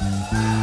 Bye.